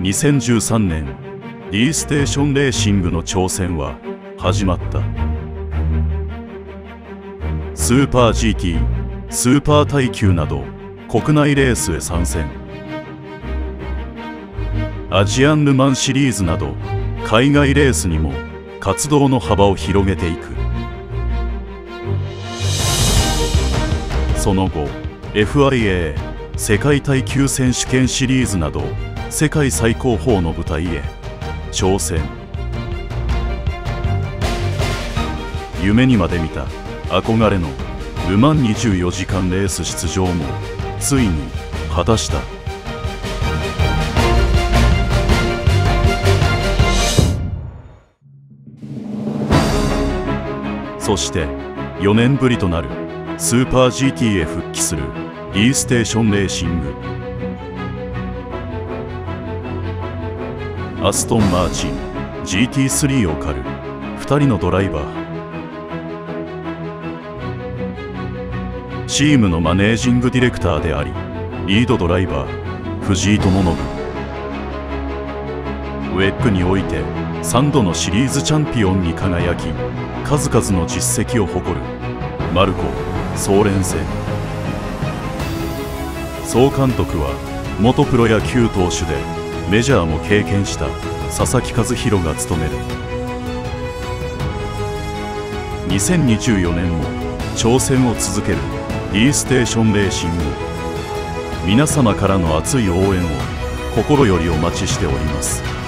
2013年 D ステーションレーシングの挑戦は始まった。スーパー GT スーパー耐久など国内レースへ参戦。アジアンルマンシリーズなど海外レースにも活動の幅を広げていく。その後 FIA 世界耐久選手権シリーズなど世界最高峰の舞台へ。挑戦。夢にまで見た。憧れの。ル・マン24時間レース出場も。ついに。果たした。そして4年ぶりとなる。スーパー GT へ復帰する。E ステーションレーシング。アストン・マーチン GT3 を狩る。2人のドライバー。チームのマネージングディレクターでありリードドライバー藤井智信。ウェックにおいて3度のシリーズチャンピオンに輝き数々の実績を誇る。マルコ・ソーレンセ。総監督は元プロ野球投手でメジャーも経験した佐々木和弘が務める。2024年も挑戦を続ける D ステーションレーシング。皆様からの熱い応援を心よりお待ちしております。